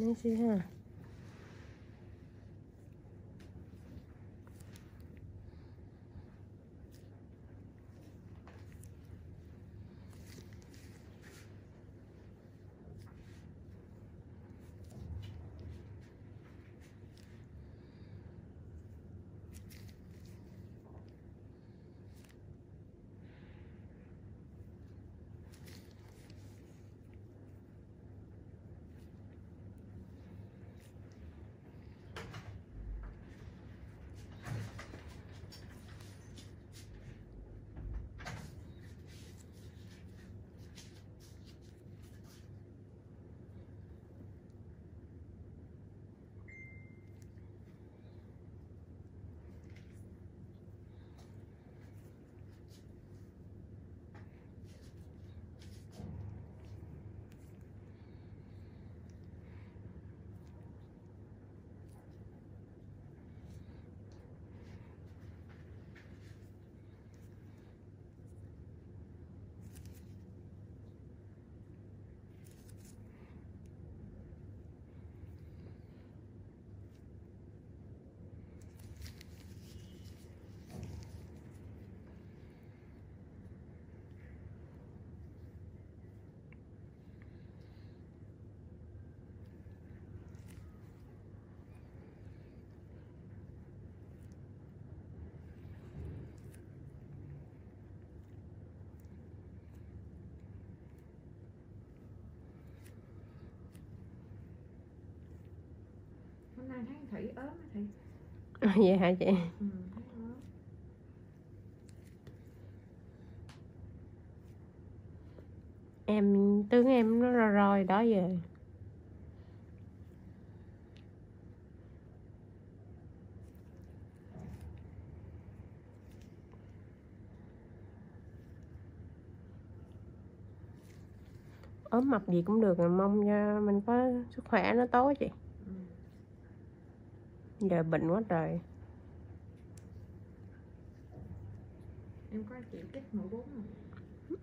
นี่สิค่ะ Thấy thủy ốm á thì vậy hả chị? Ừ, em tướng em nó roi roi đó giờ. Ốm mập gì cũng được mong cho mình có sức khỏe nó tốt chị. Giờ bệnh quá trời. Em có chịu chích mũi bốn không?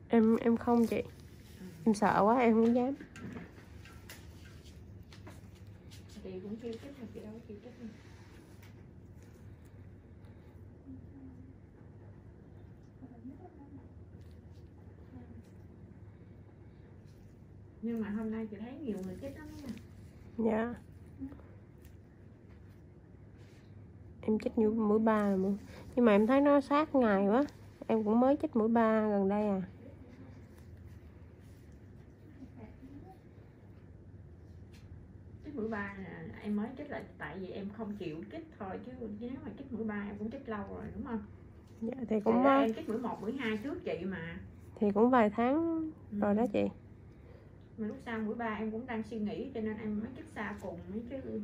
Em em không chị. Em sợ quá em không dám. Chị cũng kêu chích mà chị đâu có chịu chích đâu. nhưng mà hôm nay chị thấy nhiều người chích lắm nha. Dạ em chích như mũi ba rồi nhưng mà em thấy nó sát ngày quá. Em cũng mới chích mũi ba gần đây à. Chích mũi ba là em mới chích là tại vì em không chịu chích thôi chứ nếu mà chích mũi ba em cũng chích lâu rồi đúng không? Dạ, thì Cũng cũng em chích mũi một mũi hai trước chị mà. thì cũng vài tháng Ừ. rồi đó chị. Mà lúc sau mũi ba em cũng đang suy nghĩ cho nên em mới chích xa cùng ấy chứ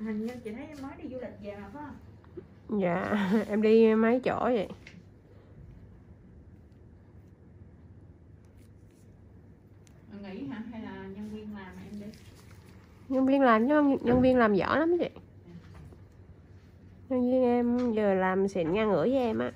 hình như chị thấy em mới đi du lịch về mà phải không? Dạ em đi mấy chỗ vậy? Nghỉ hả? Hay là nhân viên làm em đi? Nhân viên làm chứ không nhân viên làm giỏi lắm chị. Nhân viên em giờ làm xịn ngang ngửa với em á